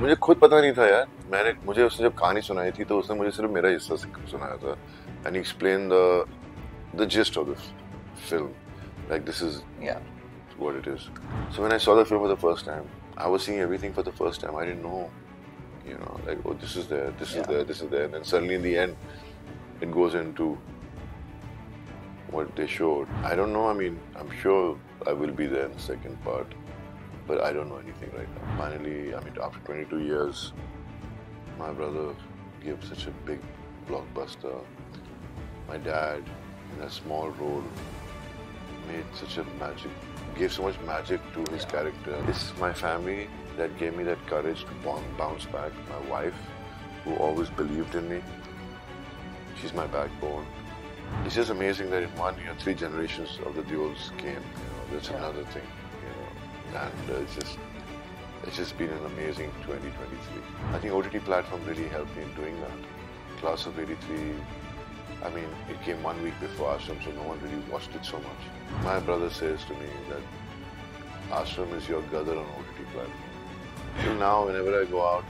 मुझे खुद पता नहीं था यार। मैंने मुझे उसने जब कहानी सुनाई थी तो उसने मुझे सिर्फ़ मेरा हिस्सा सुनाया था। And explain the the gist of the film like this is what it is so when I saw the film for the first time I was seeing everything for the first time I didn't know you know like oh this is there this is there this is there and suddenly in the end it goes into what they showed. I don't know i mean i'm sure i will be there in the second part. But I don't know anything right now. Finally, I mean, after 22 years, my brother gave such a big blockbuster. My dad, in a small role, made such a magic, gave so much magic to his character. It's my family that gave me that courage to boun- bounce back. My wife, who always believed in me, she's my backbone. It's just amazing that in one year, three generations of the Deols came. You know, that's another thing. And uh, it's just. It's just been an amazing 2023. I think OTT platform really helped me in doing that. Class of 83, I mean, it came one week before Ashram, so no one really watched it so much. My brother says to me that Ashram is your Gadar on OTT platform. Till now, whenever I go out,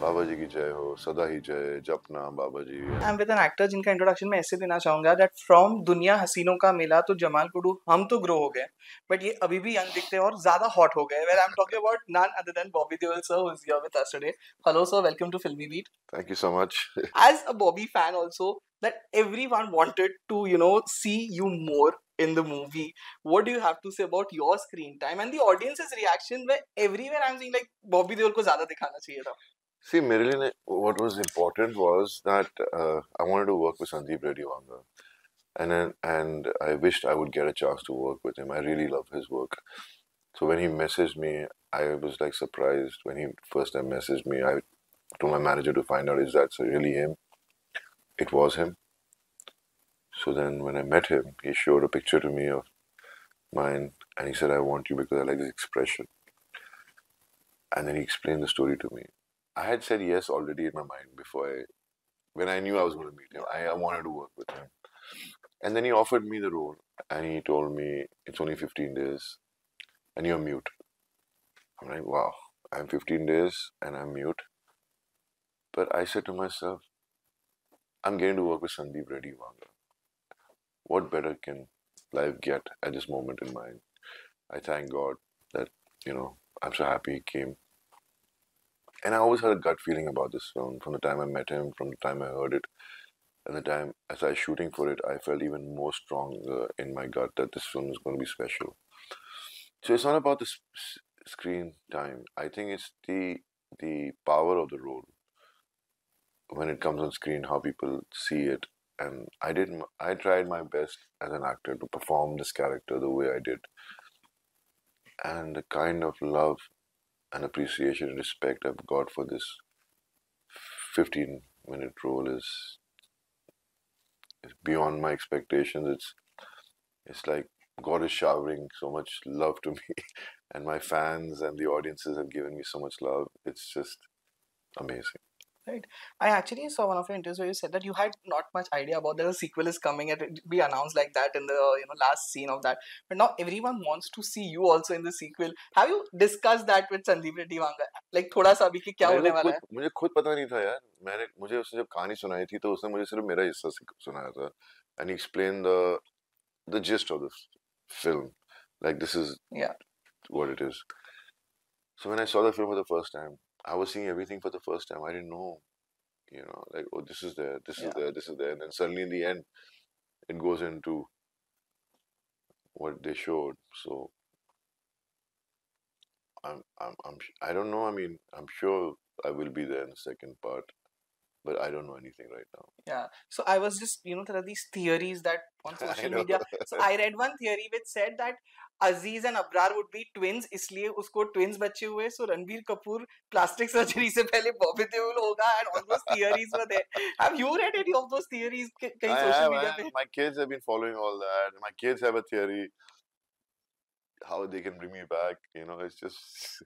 बाबा जी की जय हो सदा ही जय जपना बाबा जी I am with an actor जिनका introduction मैं ऐसे देना चाहूँगा दैट फ्रॉम दुनिया हसीनों का मिला तो जमाल कुडू हम तो ग्रो हो गए बट ये अभी भी यंग दिखते हैं और ज़्यादा हॉट हो गए where I am talking about none other than Bobby Deol sir who is here with us today hello sir welcome to Filmi beat Thank you so much. as a Bobby fan also that everyone wanted to you know see you more in the movie what do you have to say about your screen time and the audience's reaction where everywhere I'm seeing like Bobby Deol को ज़्यादा दिखाना चाहिए था See, Marilyn, what was important was that uh, I wanted to work with Sandeep Reddy Vanga. And, and I wished I would get a chance to work with him. I really love his work. So when he messaged me, I was like surprised. When he first time messaged me, I told my manager to find out is that really him? It was him. So then when I met him, he showed a picture to me of mine and he said, I want you because I like this expression. And then he explained the story to me. I had said yes already in my mind before I, when I knew I was going to meet him. I, I wanted to work with him. And then he offered me the role and he told me it's only 15 days and you're mute. I'm like, wow, I'm 15 days and I'm mute. But I said to myself, I'm getting to work with Sandeep Reddy Vanga. What better can life get at this moment in mind? I thank God that, you know, I'm so happy he came. And I always had a gut feeling about this film from the time I met him, from the time I heard it, and the time as I was shooting for it, I felt even more stronger in my gut that this film is going to be special. So it's not about the s- s- screen time. I think it's the the power of the role when it comes on screen, how people see it. And I did. I tried my best as an actor to perform this character the way I did, and the kind of love and appreciation and respect I've got for this 15 minute role is, is beyond my expectations. It's it's like God is showering so much love to me, and my fans and the audiences have given me so much love. It's just amazing right? I actually saw one of your interviews where you said that you had not much idea about that a sequel is coming and it be announced like that in the you know last scene of that. But now everyone wants to see you also in the sequel. Have you discussed that with Sandeep Reddy Vanga? Like thoda sa bhi ki kya होने wala hai? मुझे खुद पता नहीं था यार. मैंने मुझे उसने जब कहानी सुनाई थी तो उसने मुझे सिर्फ मेरा हिस्सा सुनाया था. And he explained the the gist of the film. Like this is yeah what it is. So when I saw the film for the first time, I was seeing everything for the first time I didn't know you know like oh this is there this Yeah. is there this is there and then suddenly in the end it goes into what they showed so I'm, I'm, I'm, I don't know. I mean, I'm sure I will be there in the second part, but I don't know anything right now. Yeah. So I was just, you know, there are these theories that on I social know. media. So I read one theory which said that Aziz and Abrar would be twins, इसलिए उसको twins बच्चे हुए. So Ranbir Kapoor plastic surgery से पहले Bobby Deol होगा and all those theories were there. Have you read any of those theories क- कहीं I social have, media I पे? have. My kids have been following all that. My kids have a theory how they can bring me back. You know, it's just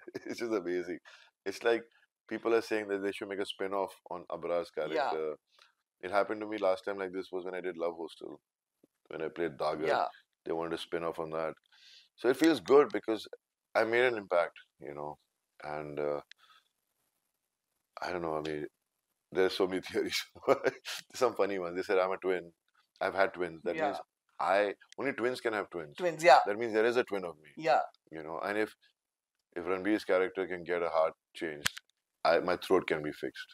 it's just amazing. It's like people are saying that they should make a spin-off on Abrar's character. It happened to me last time like this was when I did Love Hostel. When I played Dagar, Yeah. they wanted to spin off on that. So it feels good because I made an impact, you know, and uh, I don't know. I mean, there's so many theories. some funny ones. They said I'm a twin. I've had twins. That Yeah. means I only twins can have twins. Twins, yeah, That means there is a twin of me. yeah. You know, and if if Ranbir's character can get a heart changed, I my throat can be fixed.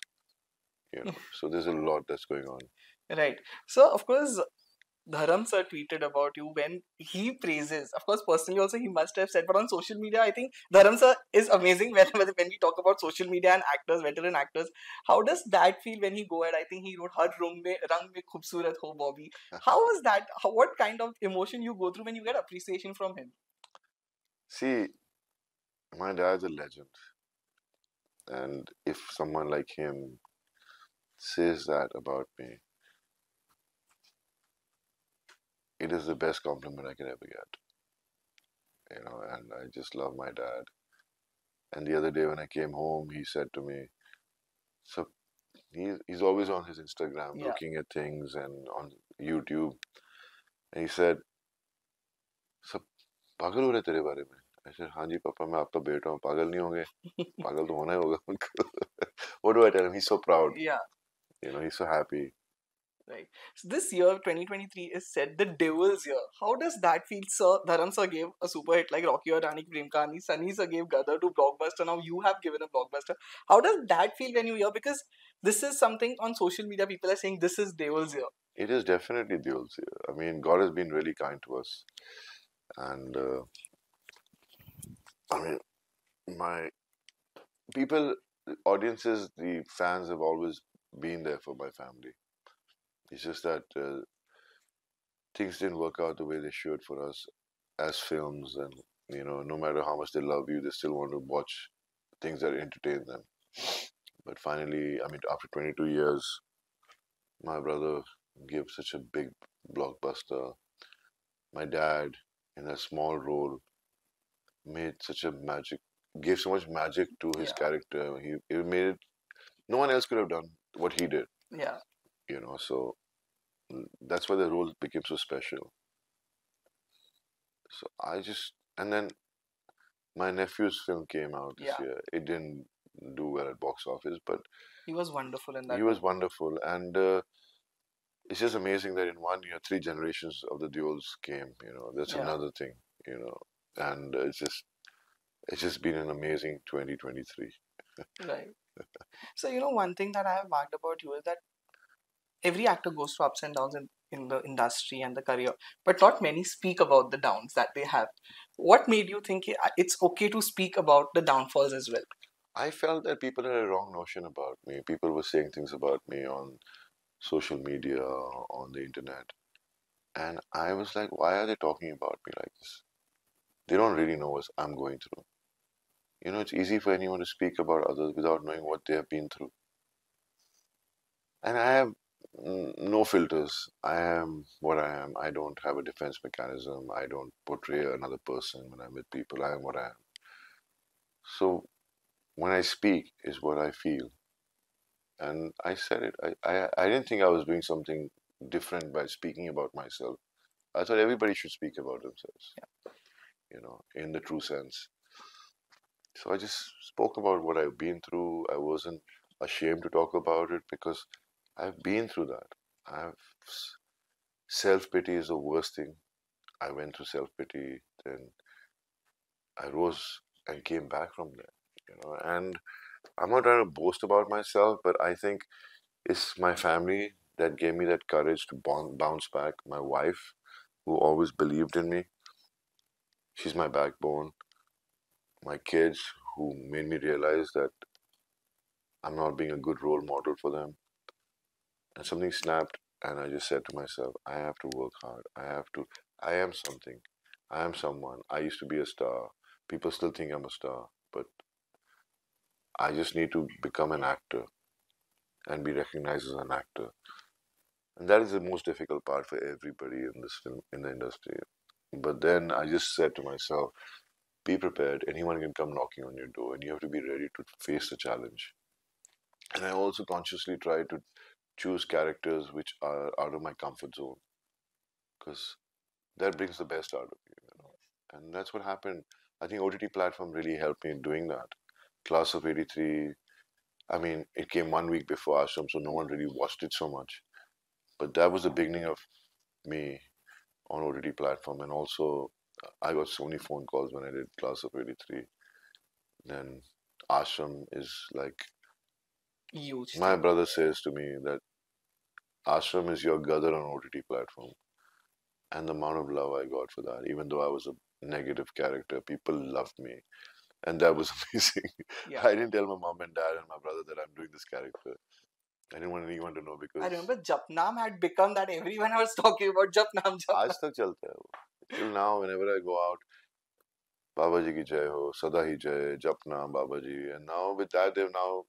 You know, so there's a lot that's going on. Right. So, of course, Dharam sir tweeted about you when he praises. Of course, personally, also he must have said, but on social media, I think Dharam sir is amazing. When when we talk about social media and actors, veteran actors, how does that feel when he go ahead? I think he wrote "Har rang mein rang mein khoobsurat ho Bobby." How was that? How, what kind of emotion you go through when you get appreciation from him? See, my dad's a legend, and if someone like him says that about me, it is the best compliment I could ever get. You know, and I just love my dad. And the other day when I came home, he said to me, "So he's he's always on his Instagram Yeah. looking at things and on YouTube." And he said, "सब पागल हो रहे तेरे बारे में?" I said, हाँ जी पापा मैं आपका बेटा हूँ पागल नहीं होंगे। पागल तो होना ही होगा what do I tell him? He's so proud. Yeah. You know he's so happy. Right. So this year 2023 is said the Deol's year. How does that feel sir? Dharam sir gave a super hit like Rocky or Rani Premkani Sunny sir gave Gadar 2 blockbuster. Now you have given a blockbuster. How does that feel when you hear? Because this is something on social media people are saying this is Deol's year. It is definitely Deol's year. I mean God has been really kind to us. And uh, I mean, my people, audiences, the fans have always been there for my family. It's just that uh, things didn't work out the way they should for us as films, and you know, no matter how much they love you, they still want to watch things that entertain them. But finally, I mean, after 22 years, my brother gave such a big blockbuster. My dad, in a small role, made such a magic, gave so much magic to his Yeah. character. He, he made it. No one else could have done what he did, Yeah. you know. So mm, that's why the role became so special. So I just and then my nephew's film came out this Yeah. year. It didn't do well at box office, but He was wonderful in that. he was wonderful, and uh, it's just amazing that in one year, three generations of the Deols came. You know, that's Yeah. another thing. You know, and it's just it's just been an amazing 2023. Right. So, you know, one thing that I have marked about you is that every actor goes through ups and downs in, in the industry and the career, but not many speak about the downs that they have. What made you think it's okay to speak about the downfalls as well? I felt that people had a wrong notion about me. People were saying things about me on social media, on the internet, and I was like, why are they talking about me like this? They don't really know what I'm going through. You know, it's easy for anyone to speak about others without knowing what they have been through. And I have no filters. I am what I am. I don't have a defense mechanism. I don't portray another person when I'm with people. I am what I am. So when I speak is what I feel. And I said it. I, I, I didn't think I was doing something different by speaking about myself. I thought everybody should speak about themselves, you know, in the true sense. So I just spoke about what I've been through. I wasn't ashamed to talk about it because I've been through that. I've self pity is the worst thing. I went through self pity, then I rose and came back from there, you know. And I'm not trying to boast about myself, but I think it's my family that gave me that courage to bounce back. My wife, who always believed in me, she's my backbone. My kids, who made me realize that I'm not being a good role model for them. And something snapped, and I just said to myself, I have to work hard. I have to, I am something. I am someone. I used to be a star. People still think I'm a star, but I just need to become an actor and be recognized as an actor. And that is the most difficult part for everybody in this film in the industry. But then I just said to myself, be prepared. Anyone can come knocking on your door, and you have to be ready to face the challenge. And I also consciously try to choose characters which are out of my comfort zone, because that brings the best out of you. You know, and that's what happened. I think OTT platform really helped me in doing that. Class of '83 I mean, it came one week before Ashram, so no one really watched it so much. But that was the beginning of me on OTT platform, and also I got so many phone calls when I did Class of '83. Then Ashram is like Huge. my brother says to me that Ashram is your Gadar on OTT platform, and the amount of love I got for that, even though I was a negative character, people loved me, and that was amazing. Yeah. I didn't tell my mom and dad and my brother that I'm doing this character. I didn't want anyone to know because I remember Japnam had become that everyone was talking about Japnam. Japnam. आज तक चलता है वो. Till now, whenever I go out, Baba Ji ki jai ho, Sada hi jai, Japna Baba Ji, and now with that they've now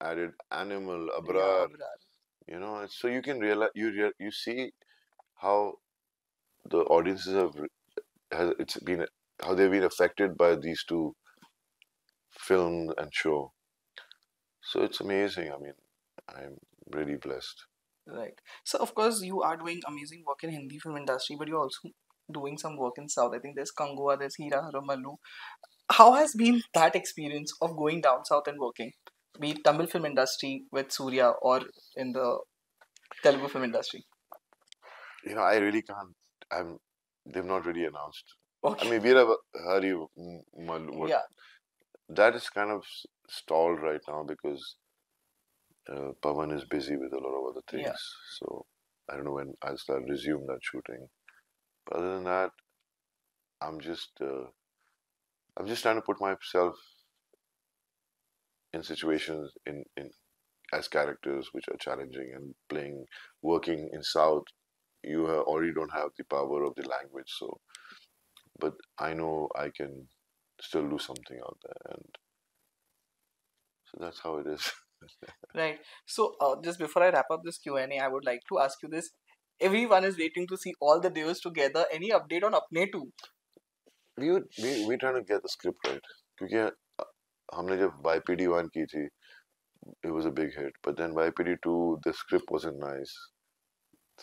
added Animal, Abrar, Yeah, Abrar. you know, and so you can realize you rea- you see how the audiences have re- has it's been how they've been affected by these two film and show. So it's amazing. I mean, I'm really blessed. Right. So of course you are doing amazing work in Hindi film industry, but you're also doing some work in South. I think there's Kanguva, there's Hira Haramallu. How has been that experience of going down south and working, be it Tamil film industry with Suriya or in the Telugu film industry? You know, I really can't. I'm. They've not really announced. Okay. I mean, Veera Hari what- yeah. That is kind of stalled right now because uh, Pavan is busy with a lot of other things. Yeah. So I don't know when I'll start resume that shooting. But other than that, I'm just uh, I'm just trying to put myself in situations in in as characters which are challenging and playing working in South. You already don't have the power of the language, so but I know I can still do something out there, and so that's how it is. Right. So uh, just before I wrap up this Q and A, I would like to ask you this. Everyone is waiting to see all the devs together. Any update on Apne 2? we would we we trying to get the script right क्योंकि अ, हमने जब YPD one की थी it was a big hit but then YPD two the script wasn't nice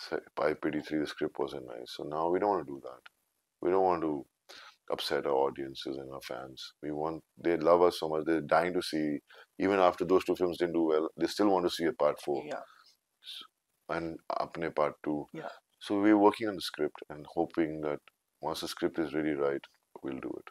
Se- YPD three the script wasn't nice so now we don't want to do that we don't want to upset our audiences and our fans we want they love us so much they're dying to see even after those two films didn't do well they still want to see a part four Yeah. and apne part two Yeah. so we're working on the script and hoping that once the script is really right we'll do it